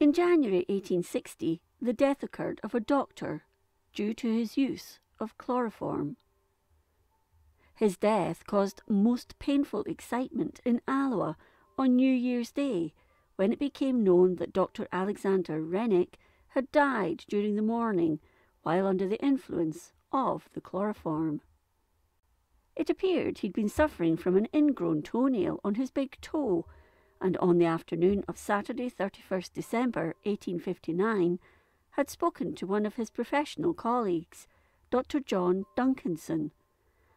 In January 1860, the death occurred of a doctor due to his use of chloroform. His death caused most painful excitement in Alloa on New Year's Day when it became known that Dr. Alexander Renwick had died during the morning while under the influence of the chloroform. It appeared he'd been suffering from an ingrown toenail on his big toe, and on the afternoon of Saturday, 31st December 1859, had spoken to one of his professional colleagues, Dr. John Duncanson,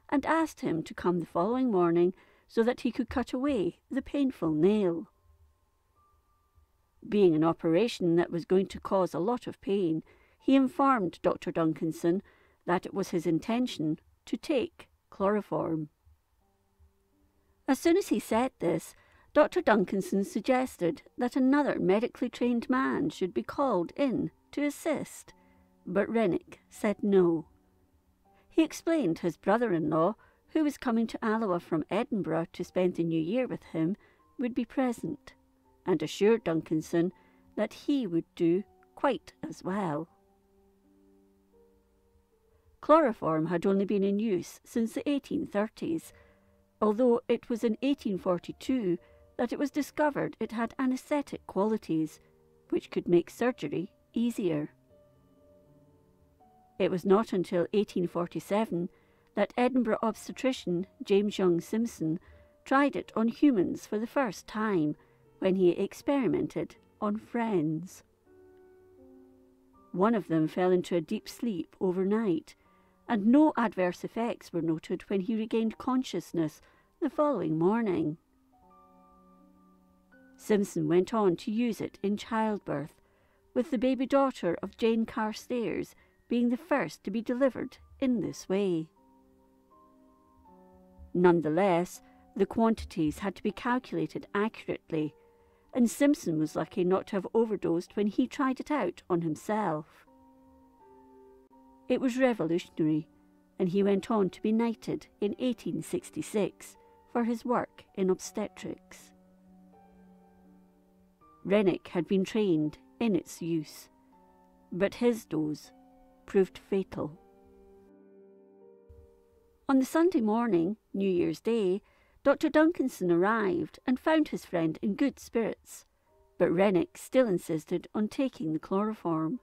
and asked him to come the following morning so that he could cut away the painful nail. Being an operation that was going to cause a lot of pain, he informed Dr. Duncanson that it was his intention to take chloroform. As soon as he said this, Dr. Duncanson suggested that another medically trained man should be called in to assist, but Renwick said no. He explained his brother-in-law, who was coming to Alloa from Edinburgh to spend the new year with him, would be present, and assured Duncanson that he would do quite as well. Chloroform had only been in use since the 1830s, although it was in 1842 that it was discovered it had anaesthetic qualities, which could make surgery easier. It was not until 1847 that Edinburgh obstetrician James Young Simpson tried it on humans for the first time when he experimented on friends. One of them fell into a deep sleep overnight, and no adverse effects were noted when he regained consciousness the following morning. Simpson went on to use it in childbirth, with the baby daughter of Jane Carstairs being the first to be delivered in this way. Nonetheless, the quantities had to be calculated accurately, and Simpson was lucky not to have overdosed when he tried it out on himself. It was revolutionary, and he went on to be knighted in 1866 for his work in obstetrics. Renwick had been trained in its use, but his dose proved fatal. On the Sunday morning, New Year's Day, Dr. Duncanson arrived and found his friend in good spirits, but Renwick still insisted on taking the chloroform.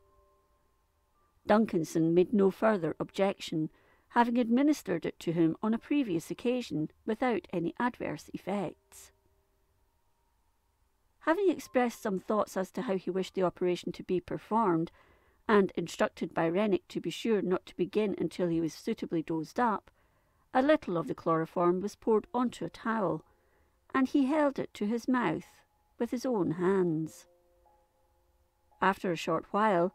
Duncanson made no further objection, having administered it to him on a previous occasion without any adverse effects. Having expressed some thoughts as to how he wished the operation to be performed, and instructed by Renwick to be sure not to begin until he was suitably dosed up, a little of the chloroform was poured onto a towel, and he held it to his mouth with his own hands. After a short while,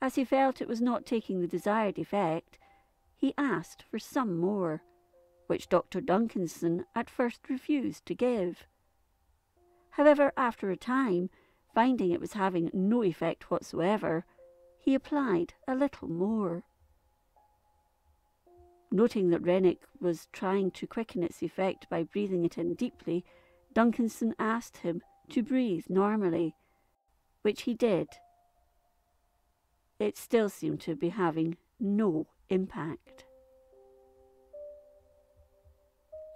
as he felt it was not taking the desired effect, he asked for some more, which Dr. Duncanson at first refused to give. However, after a time, finding it was having no effect whatsoever, he applied a little more. Noting that Renwick was trying to quicken its effect by breathing it in deeply, Duncanson asked him to breathe normally, which he did. It still seemed to be having no impact.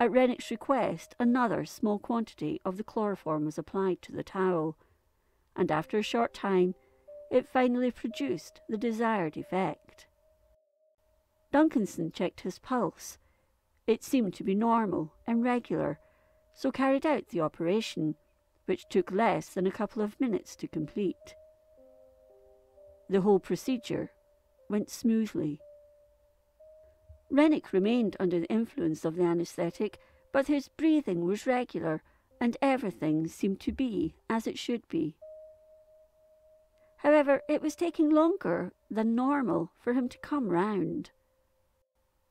At Renwick's request, another small quantity of the chloroform was applied to the towel, and after a short time it finally produced the desired effect. Duncanson checked his pulse. It seemed to be normal and regular, so carried out the operation, which took less than a couple of minutes to complete. The whole procedure went smoothly. Renwick remained under the influence of the anaesthetic, but his breathing was regular, and everything seemed to be as it should be. However, it was taking longer than normal for him to come round.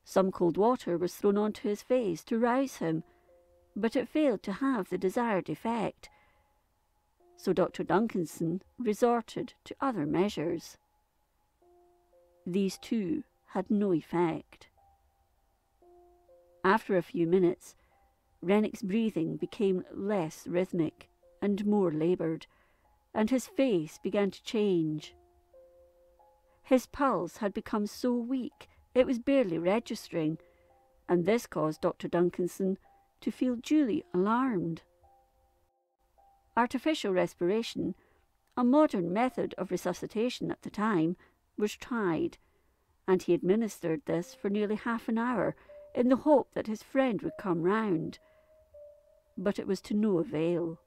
Some cold water was thrown onto his face to rouse him, but it failed to have the desired effect. So Dr. Duncanson resorted to other measures. These too had no effect. After a few minutes, Renwick's breathing became less rhythmic and more laboured, and his face began to change. His pulse had become so weak it was barely registering, and this caused Dr. Duncanson to feel duly alarmed. Artificial respiration, a modern method of resuscitation at the time, was tried, and he administered this for nearly half an hour in the hope that his friend would come round. But it was to no avail.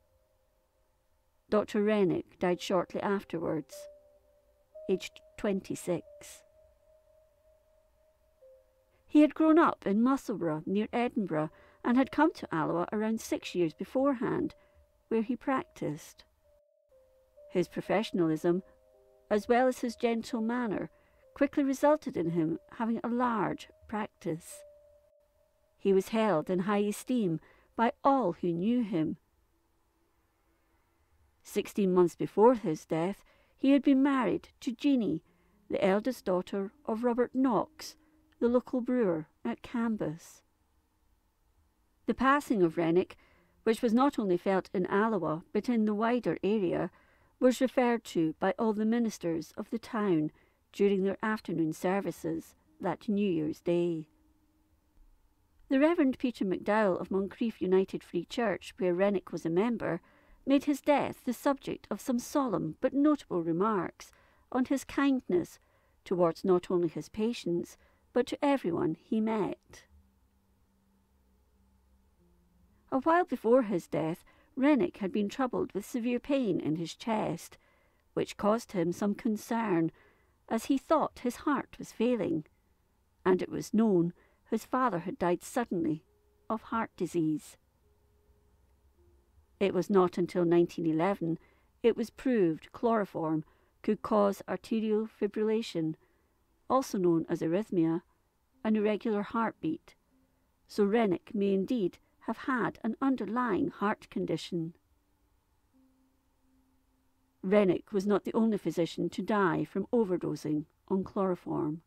Dr. Renwick died shortly afterwards, aged 26. He had grown up in Musselburgh near Edinburgh and had come to Alloa around six years beforehand, where he practised. His professionalism, as well as his gentle manner, quickly resulted in him having a large practice. He was held in high esteem by all who knew him. Sixteen months before his death, he had been married to Jeanie, the eldest daughter of Robert Knox, the local brewer at Cambus. The passing of Renwick, which was not only felt in Alloa but in the wider area, was referred to by all the ministers of the town during their afternoon services that New Year's Day. The Reverend Peter McDowell of Moncrieff United Free Church, where Renwick was a member, made his death the subject of some solemn but notable remarks on his kindness towards not only his patients, but to everyone he met. A while before his death, Renwick had been troubled with severe pain in his chest, which caused him some concern, as he thought his heart was failing, and it was known his father had died suddenly of heart disease. It was not until 1911 it was proved chloroform could cause arterial fibrillation, also known as arrhythmia, an irregular heartbeat, so Renwick may indeed have had an underlying heart condition. Renwick was not the only physician to die from overdosing on chloroform.